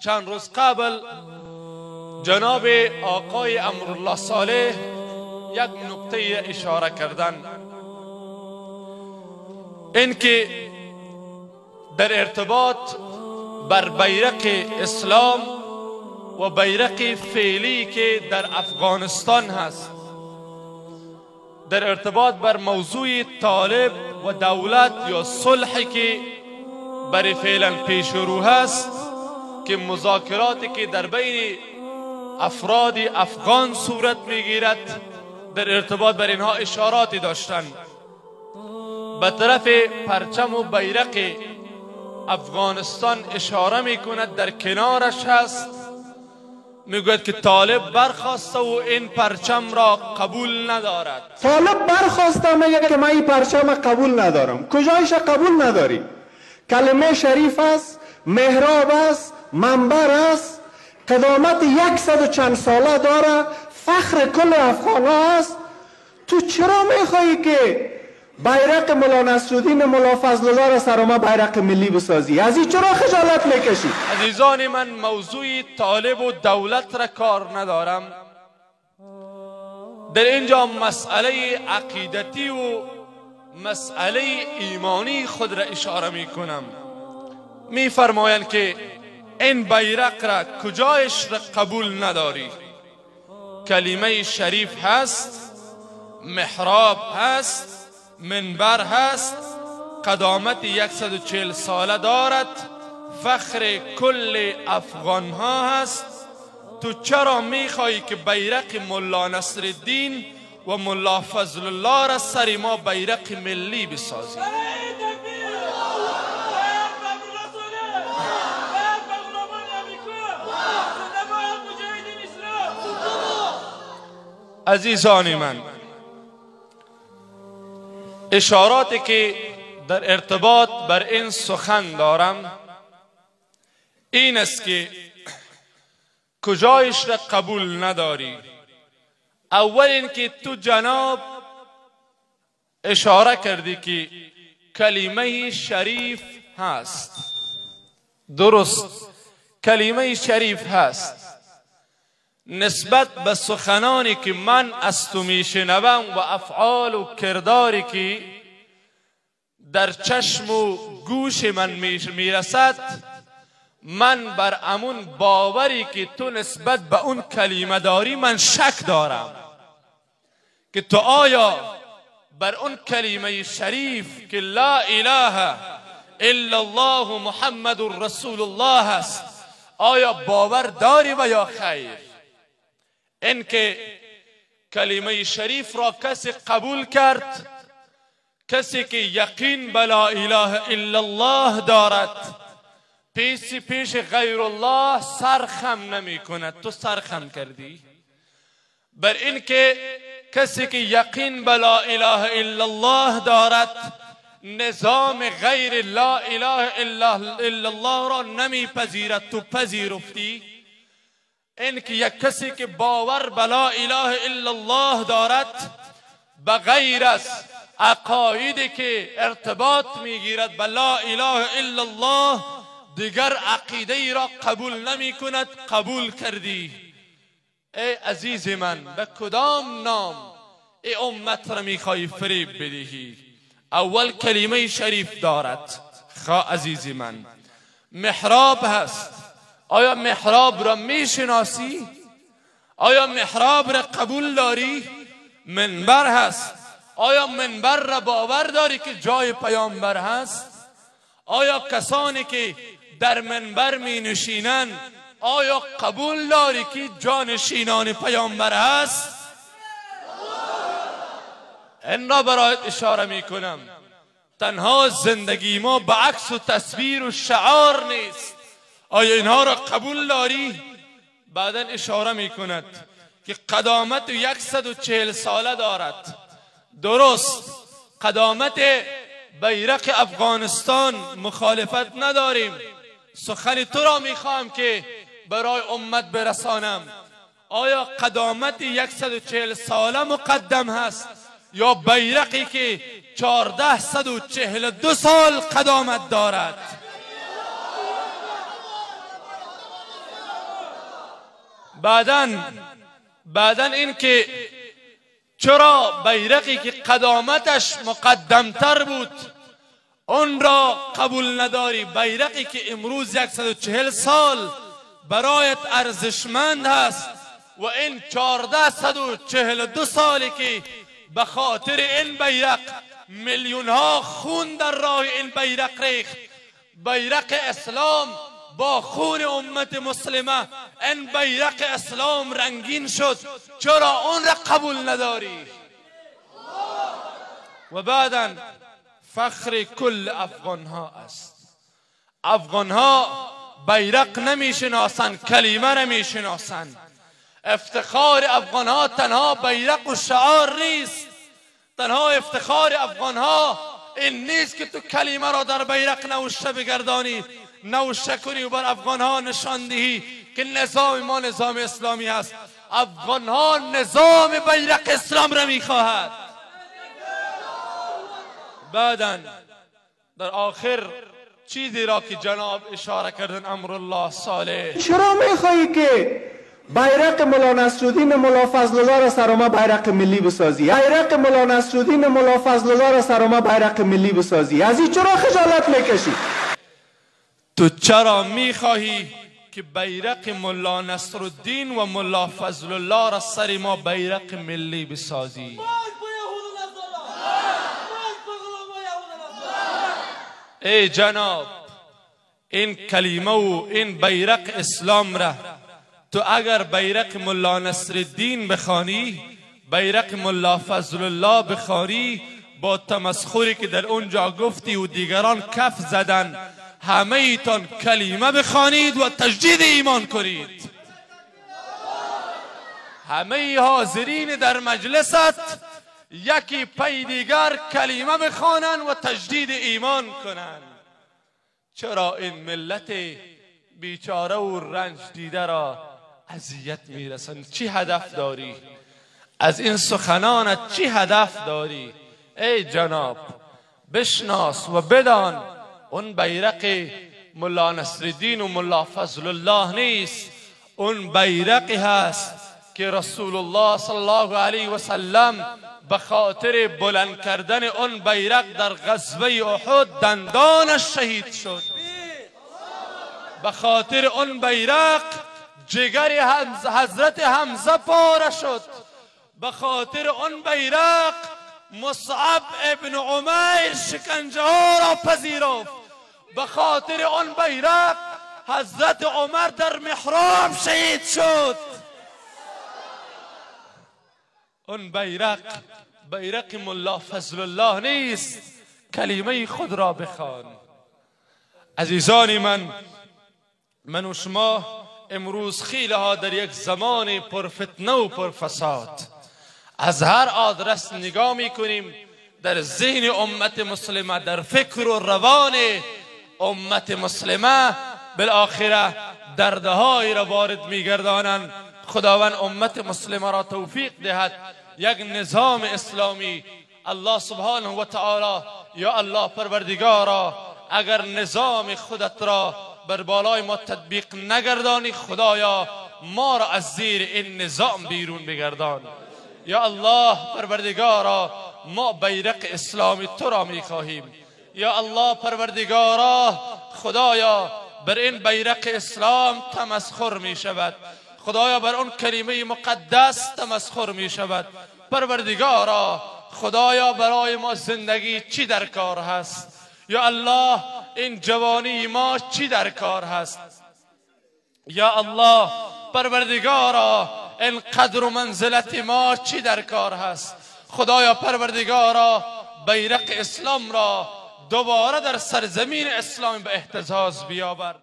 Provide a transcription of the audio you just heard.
چند روز قبل جناب آقای امرالله صالح یک نکته اشاره کردن اینکه در ارتباط بر بیرق اسلام و بیرق فعلی که در افغانستان هست در ارتباط بر موضوع طالب و دولت یا صلحی که برای فعلا پیش رو هست که مذاکراتی که در بین افراد افغان صورت می‌گیرد در ارتباط بر اینها اشاراتی داشتند به طرف پرچم و بیرق افغانستان اشاره می‌کند در کنارش هست. می‌گوید که طالب برخواسته و این پرچم را قبول ندارد. طالب برخواسته میگه که من این پرچم قبول ندارم. کجایش قبول نداری؟ کلمه شریف است محراب است منبر است. قدامت یکصد و چند ساله داره. فخر کل افغان است. تو چرا میخوایی که بیرق ملا نصرالدین ملا فضل را سر ما بیرق ملی بسازی؟ از این چرا خجالت می‌کشی؟ عزیزان من موضوع طالب و دولت را کار ندارم. در اینجا مسئله عقیدتی و مسئله ایمانی خود را اشاره می کنم می فرمایند که این بیرق را کجایش را قبول نداری؟ کلمه شریف هست محراب هست منبر هست قدامت 140 ساله دارد فخر کل افغان ها هست. تو چرا میخوایی که بیرق ملا نصر الدین و ملا فضل الله را سر ما بیرق ملی بسازی؟ عزیزان من. اشاراتی که در ارتباط بر این سخن دارم این است که کجایش را قبول نداری؟ اول اینکه تو جناب اشاره کردی که کلمه شریف هست. درست. کلمه شریف هست. نسبت به سخنانی که من از تو میشنوم و افعال و کرداری که در چشم و گوش من می‌رسد من بر امون باوری که تو نسبت به اون کلمه داری من شک دارم که تو آیا بر اون کلمه شریف که لا اله الا الله محمد رسول الله است آیا باور داری و یا خیر؟ اینکه کلمه شریف را کسی قبول کرد کسی که یقین به لا اله الا الله دارد. پیش پیش غیر الله سرخم نمی کند. تو سرخم کردی. بر اینکه کسی که یقین به لا اله الا الله دارد نظام غیر لا اله الا الله را نمیپذیرد تو پذیرفتی. اینکه یک کسی که باور به لا اله الا الله دارد به غیر از عقایدی که ارتباط می‌گیرد به لا اله الا الله دیگر عقیده ای را قبول نمی کند قبول کردی. ای عزیز من به کدام نام ای امت را می‌خوای فریب بدهی؟ اول کلمه شریف دارد. خواه عزیز من محراب هست. آیا محراب را می‌شناسی؟ آیا محراب را قبول داری؟ منبر هست. آیا منبر را باور داری که جای پیامبر هست؟ آیا کسانی که در منبر می نشینند آیا قبول داری که جانشینان پیامبر هست؟ این را برایت اشاره می کنم تنها زندگی ما به عکس و تصویر و شعار نیست. آیا اینها را قبول داری؟ بعدا اشاره می کند که قدامت یکصد و چهل ساله دارد. درست قدامت بیرق افغانستان مخالفت نداریم. سخن تو را می‌خواهم که برای امت برسانم. آیا قدامت یکصد و چهل ساله مقدم هست یا بیرقی که چارده صد و چهل دو سال قدامت دارد؟ بعدا بعدا این که چرا بیرقی که قدامتش مقدمتر بود اون را قبول نداری. بیرقی که امروز 140 سال برایت ارزشمند هست و این 1442 سالی که به خاطر این بیرق میلیون ها خون در راه این بیرق ریخت. بیرق اسلام با خون امت مسلمه این بیرق اسلام رنگین شد چرا اون را قبول نداری؟ و بعدا فخر کل افغان ها است. افغان ها بیرق نمی‌شناسند کلمه نمی‌شناسند افتخار افغان ها تنها بیرق و شعار نیست. تنها افتخار افغان ها این نیست که تو کلمه را در بیرق نوشته بگردانی. و بر افغان ها نشان دهی که نظام ما نظام اسلامی است. افغان ها نظام بیرق اسلام را می‌خواهد. بعدا در آخر چیزی را که جناب اشاره کردن امر الله صالح. چرا میخوایی که بیرق مولا نصرالدین مولا فضل الله را سراما بیرق ملی بسازی؟ بیرق مولا نصرالدین مولا فضل الله را سراما بیرق ملی بسازی؟ از این چرا خجالت می‌کشی؟ تو چرا می‌خواهی که بیرق ملا نصرالدین و ملا فضل الله را سر ما بیرق ملی بسازی؟ ای جناب این کلمه و این بیرق اسلام را تو اگر بیرق ملا نصر الدین بخوانی بیرق ملا فضل الله بخوانی با تمسخری که در اونجا گفتی و دیگران کف زدن همه ایتان کلمه بخوانید و تجدید ایمان کنید. همه حاضرین در مجلست یکی پی دیگر کلمه بخوانند و تجدید ایمان کنند. چرا این ملت بیچاره و رنج دیده را اذیت می‌رسند؟ چی هدف داری؟ از این سخنانت چی هدف داری؟ ای جناب بشناس و بدان اون بیرق ملا نصرالدین و ملا فضل الله نیست. اون بیرقی هست که رسول الله صلی الله علیه و سلم به خاطر بلند کردن اون بیرق در غزوه احد دندانش شهید شد. به خاطر اون بیرق جگر حضرت حمزه پاره شد. به خاطر اون بیرق مصعب ابن عمیر شکنجه ها را پذیرفت. به خاطر اون بیرق حضرت عمر در محراب شهید شد. اون بیرق بیرق ملا فضل الله نیست کلمه خود را بخوان. عزیزان من من و شما امروز خیلی ها در یک زمان پرفتنه و پرفساد. از هر آدرس نگاه می‌کنیم در ذهن امت مسلمه در فکر و روان امت مسلمه بالاخره دردهایی را وارد میگردانند. خداوند امت مسلمه را توفیق دهد. یک نظام اسلامی. الله سبحانه و تعالی یا الله پروردگارا اگر نظام خودت را بر بالای ما تطبیق نگردانی خدایا ما را از زیر این نظام بیرون بگردان. یا الله پروردگارا ما بیرق اسلامی تو را می خواهیم یا الله پروردگارا خدایا بر این بیرق اسلام تمسخر می شود. خدایا بر اون کلمه مقدس تمسخر می شود. پروردگارا خدایا برای ما زندگی چی در کار هست؟ یا الله این جوانی ما چی در کار هست؟ یا الله پروردگارا این قدر و منزلت ما چی در کار هست؟ خدایا پروردگارا بیرق اسلام را دوباره در سرزمین اسلام به احتزاز بیاور